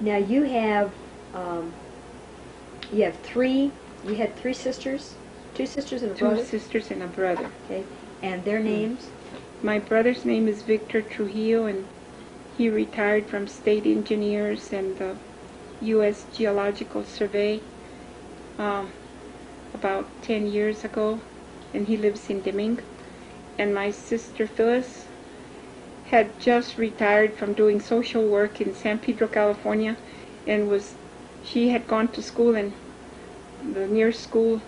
now you have, um, you have three, you had three sisters? Two sisters and a Two brother? sisters and a brother. Okay, and their names? My brother's name is Victor Trujillo, and he retired from state engineers and the U.S. Geological Survey um, about 10 years ago, and he lives in Deming. And my sister Phyllis had just retired from doing social work in San Pedro, California, and was she had gone to school and the nearest school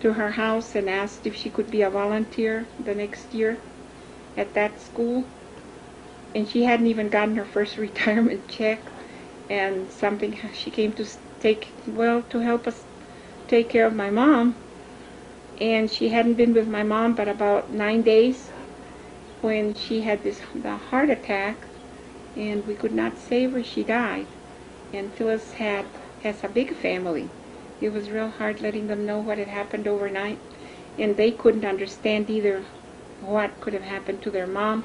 to her house and asked if she could be a volunteer the next year at that school. And she hadn't even gotten her first retirement check. And something, she came to take, well, to help us take care of my mom. And she hadn't been with my mom but about nine days when she had this the heart attack. And we could not save her, she died. And Phyllis had, has a big family. It was real hard letting them know what had happened overnight. And they couldn't understand either what could have happened to their mom.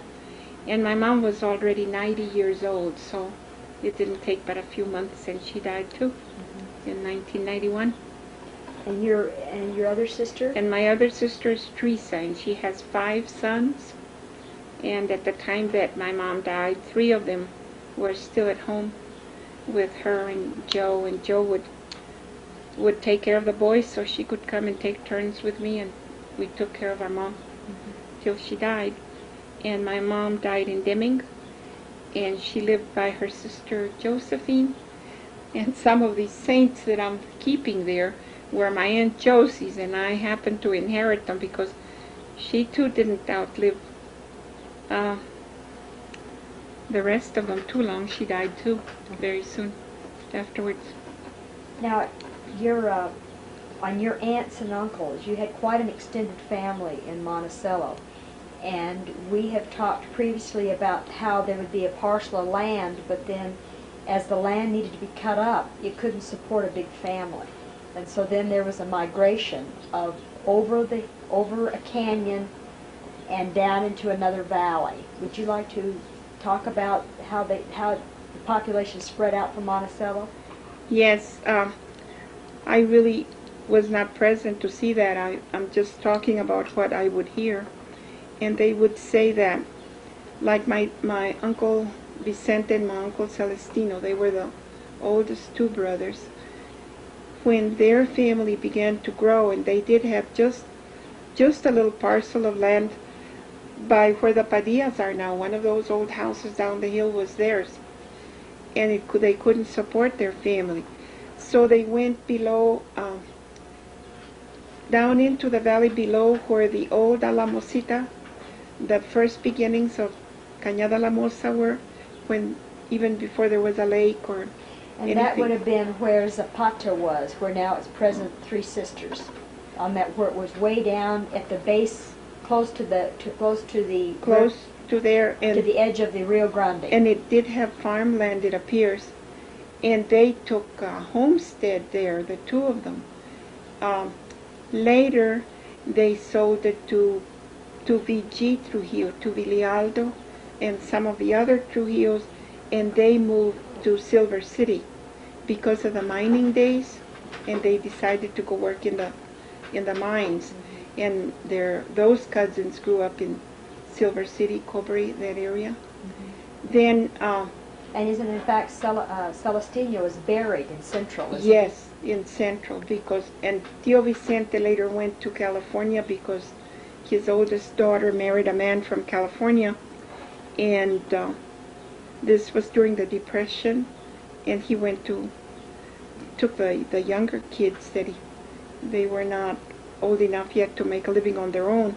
And my mom was already 90 years old, so it didn't take but a few months, and she died too mm-hmm. in 1991. And your, and your other sister? And my other sister is Teresa, and she has five sons. And at the time that my mom died, three of them were still at home with her and Joe, and Joe would would take care of the boys so she could come and take turns with me, and we took care of our mom mm-hmm. till she died. And my mom died in Deming, and she lived by her sister Josephine. And some of these saints that I'm keeping there were my Aunt Josie's, and I happened to inherit them because she too didn't outlive uh, the rest of them too long. She died too very soon afterwards. Now, your, uh, on your aunts and uncles, you had quite an extended family in Monticello. And we have talked previously about how there would be a parcel of land, but then as the land needed to be cut up, it couldn't support a big family. And so then there was a migration of over the, over a canyon and down into another valley. Would you like to talk about how they, how the population spread out from Monticello? Yes, um, I really was not present to see that. I, I'm just talking about what I would hear. And they would say that, like my, my uncle Vicente and my uncle Celestino, they were the oldest two brothers. When their family began to grow, and they did have just just a little parcel of land by where the Padillas are now, one of those old houses down the hill was theirs and it they couldn't support their family. So they went below, um, down into the valley below where the old Alamosita, the first beginnings of Cañada Alamosa were, when even before there was a lake or And that would have been where Zapata was, where now it's present Three Sisters. On that, where it was way down at the base, close to the, to, close to the. close to there To the edge of the Rio Grande. and it did have farmland, it appears. And they took a homestead there, the two of them. Um, later, they sold it to to VG Trujillo, to Vilialdo, and some of the other Trujillos, and they moved to Silver City because of the mining days, and they decided to go work in the in the mines. And their those cousins grew up in Silver City, Cobre, that area. Then, uh, And isn't in fact Cel- uh, Celestino is buried in Central, yes, in Central, because, and Tio Vicente later went to California because his oldest daughter married a man from California, and uh, this was during the Depression, and he went to, took the, the younger kids that he, they were not old enough yet to make a living on their own,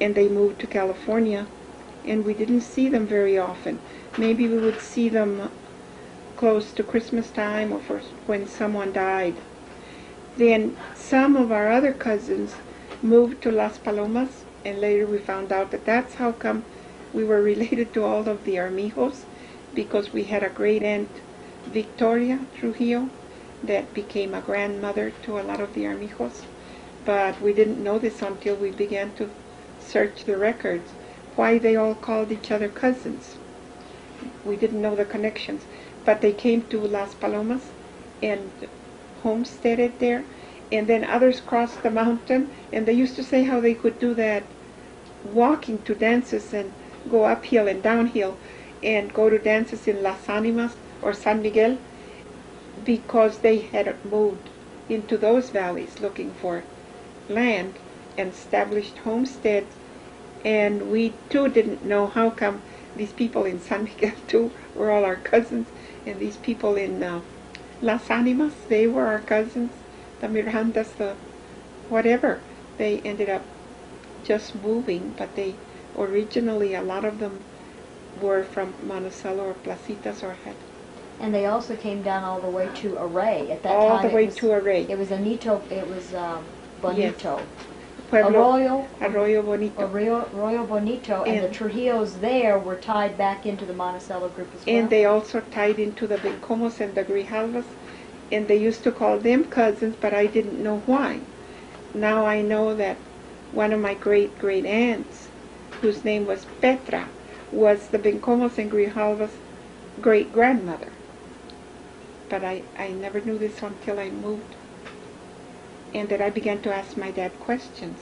and they moved to California, and we didn't see them very often. Maybe we would see them close to Christmas time or for when someone died. Then some of our other cousins moved to Las Palomas, and later we found out that that's how come we were related to all of the Armijos, because we had a great aunt, Victoria Trujillo, that became a grandmother to a lot of the Armijos. But we didn't know this until we began to search the records, why they all called each other cousins. We didn't know the connections. but they came to Las Palomas and homesteaded there. And then others crossed the mountain, and they used to say how they could do that walking to dances and go uphill and downhill and go to dances in Las Animas or San Miguel because they had moved into those valleys looking for land and established homesteads. And we too didn't know how come these people in San Miguel too were all our cousins, and these people in uh, Las Animas, they were our cousins, the Mirandas, the whatever. They ended up just moving, but they originally, a lot of them were from Monticello or Placitas or had And they also came down all the way to Arrey. At that all time, All the way was, to Arrey, It was Anito. It was um, Bonito. Pueblo Arroyo, Arroyo Bonito. Arroyo, Arroyo Bonito, and, the Trujillos there were tied back into the Monticello group as well. And they also tied into the Bencomos and the Grijalvas, and they used to call them cousins, but I didn't know why. Now I know that one of my great great aunts, whose name was Petra, was the Bencomos and Grijalvas great grandmother. But I, I never knew this until I moved. And that I began to ask my dad questions.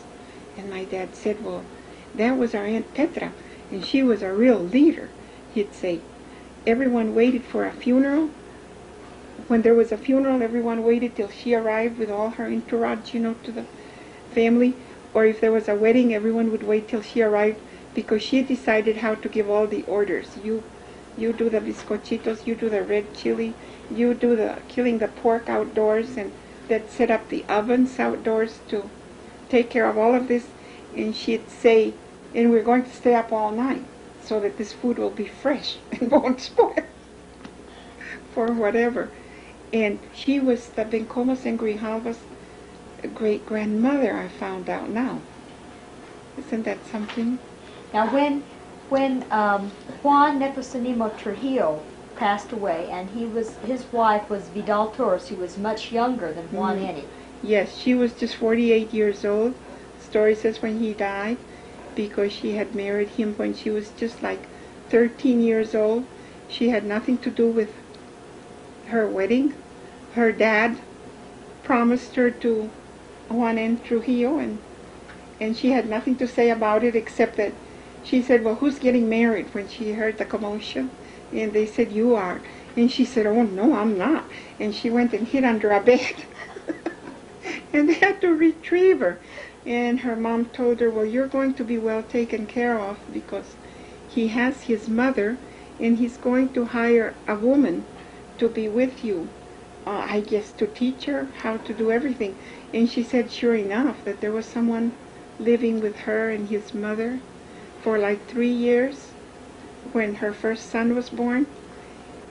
And my dad said, Well, that was our Aunt Petra, and she was a real leader. He'd say, everyone waited for a funeral. When there was a funeral, everyone waited till she arrived with all her entourage, you know, to the family. Or if there was a wedding, everyone would wait till she arrived because she decided how to give all the orders. You, you do the bizcochitos, you do the red chili, you do the killing the pork outdoors, and that set up the ovens outdoors to take care of all of this. And she'd say, and we're going to stay up all night so that this food will be fresh and won't spoil for whatever. And she was the Bencomas and Grijalva's great grandmother, I found out now. Isn't that something? Now, when when um, Juan Nepomuceno Trujillo passed away, and he was his wife was Vidal Torres, who was much younger than Juan Mhm. Eni. Yes, she was just 48 years old. Story says when he died, because she had married him when she was just like 13 years old. She had nothing to do with her wedding. Her dad promised her to Juan N. Trujillo, and and she had nothing to say about it except that she said, "Well, who's getting married?" When she heard the commotion, and they said, "You are," and she said, "Oh no, I'm not," and she went and hid under a bed. and they had to retrieve her. And her mom told her, Well, you're going to be well taken care of because he has his mother and he's going to hire a woman to be with you, uh, I guess, to teach her how to do everything. And she said, sure enough, that there was someone living with her and his mother for like three years when her first son was born.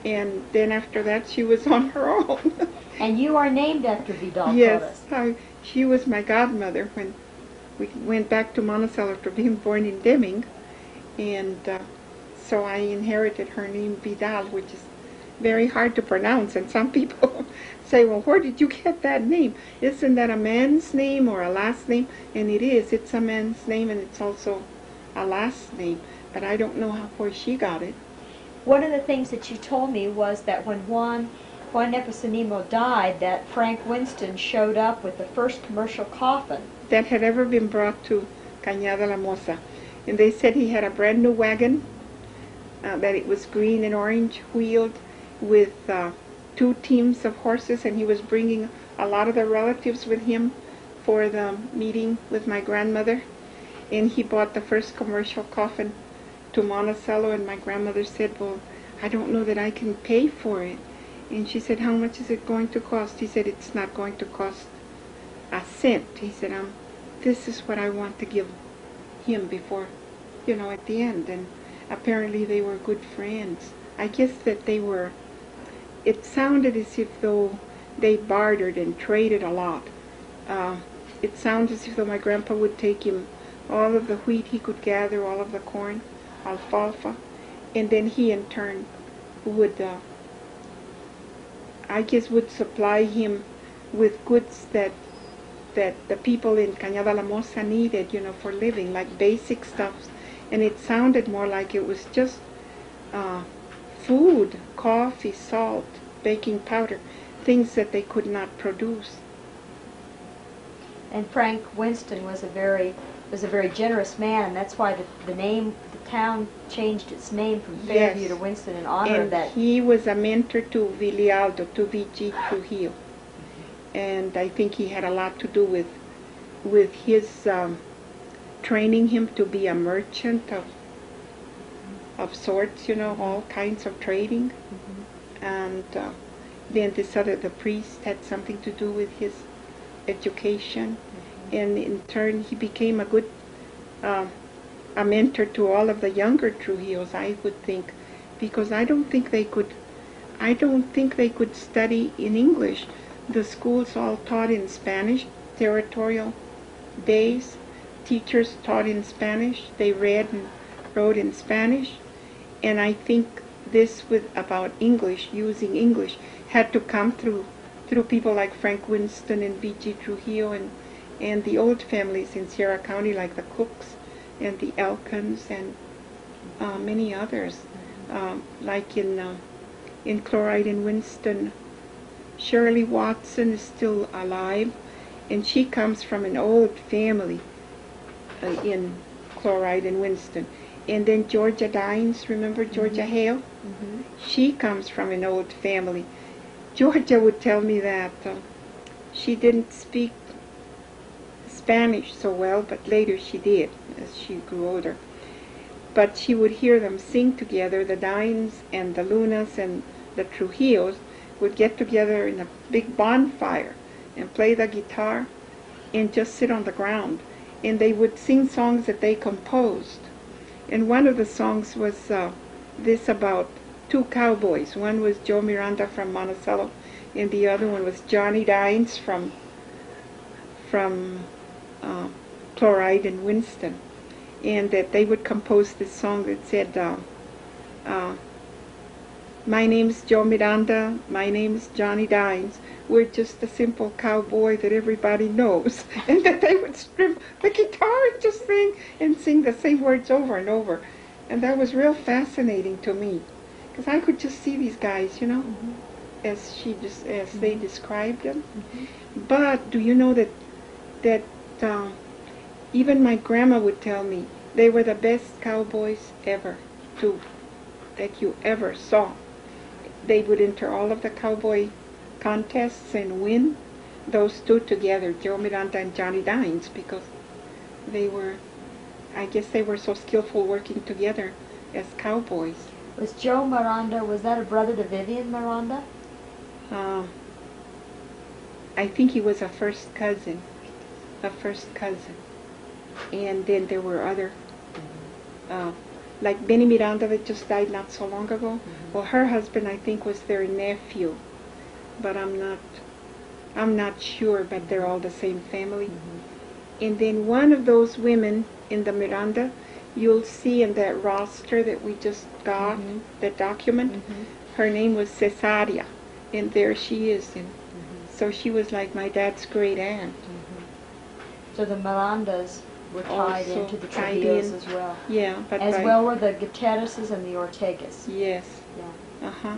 And then after that, she was on her own. And you are named after Vidal Yes, I, she was my godmother when we went back to Monticello after being born in Deming, and uh, so I inherited her name Vidal, which is very hard to pronounce. And some people say, "Well, where did you get that name? Isn't that a man's name or a last name?" And it is. It's a man's name, and it's also a last name. But I don't know how where she got it. One of the things that you told me was that when Juan Juan Nepomuceno died, that Frank Winston showed up with the first commercial coffin. that had ever been brought to Cañada Alamosa. And they said he had a brand new wagon, uh, that it was green and orange wheeled with uh, two teams of horses, and he was bringing a lot of the relatives with him for the meeting with my grandmother. And he bought the first commercial coffin to Monticello, and my grandmother said, Well, I don't know that I can pay for it. And she said, How much is it going to cost? He said, It's not going to cost a cent. He said, um, this is what I want to give him before, you know, at the end. And apparently they were good friends. I guess that they were, it sounded as if though they bartered and traded a lot. Uh, it sounded as if though my grandpa would take him all of the wheat he could gather, all of the corn, alfalfa, and then he in turn would, uh, I guess, would supply him with goods that that the people in Cañada Alamosa needed, you know, for living, like basic stuff. And it sounded more like it was just uh, food, coffee, salt, baking powder, things that they could not produce. And Frank Winston was a very was a very generous man, and that's why the, the name the town changed its name from Fairview Yes. to Winston in honor of that. he was a mentor to Vilialdo, to V.G. Trujillo. And I think he had a lot to do with with his um, training him to be a merchant of of sorts, you know, all kinds of trading. And uh, then this other, the priest, had something to do with his education. And in turn, he became a good uh, a mentor to all of the younger Trujillos, I would think, because I don't think they could, I don't think they could study in English. The schools all taught in Spanish, territorial days. Teachers taught in Spanish. They read and wrote in Spanish. And I think this with about English, using English, had to come through through people like Frank Winston and V.G. Trujillo and and the old families in Sierra County like the Cooks and the Elkins and uh, many others, um, like in uh, in Chloride in Winston. Shirley Watson is still alive, and she comes from an old family uh, in Chloride in Winston. And then Georgia Dines, remember Georgia Hale? Mhm. She comes from an old family. Georgia would tell me that uh, she didn't speak Spanish so well, but later she did as she grew older. But she would hear them sing together, the Dines and the Lunas and the Trujillos would get together in a big bonfire and play the guitar and just sit on the ground. And they would sing songs that they composed. And one of the songs was uh, this about two cowboys. One was Joe Miranda from Monticello, and the other one was Johnny Dines from from uh, Chloride and Winston, and that they would compose this song that said, uh, uh, "My name's Joe Miranda. My name's Johnny Dines. We're just a simple cowboy that everybody knows," and that they would strum the guitar and just sing and sing the same words over and over, and that was real fascinating to me, because I could just see these guys, you know, Mhm. as she just as they described them. Mhm. But do you know that that um, even my grandma would tell me they were the best cowboys ever, too, that you ever saw. They would enter all of the cowboy contests and win. Those two together, Joe Miranda and Johnny Dines, because they were, I guess they were so skillful working together as cowboys. Was Joe Miranda? Was that a brother to Vivian Miranda? Um, I think he was a first cousin, a first cousin, and then there were other, uh, like Benny Miranda that just died not so long ago. Well, her husband I think was their nephew, but I'm not, I'm not sure. But they're all the same family. And then one of those women in the Miranda, you'll see in that roster that we just got, Mhm. the document. Mhm. Her name was Cesaria, and there she is. And so she was like my dad's great aunt. So the Mirandas were tied Also into the Trujillos in. as well. Yeah, but As well were the Gutierrezes and the Ortegas. Yes. Yeah. Uh huh.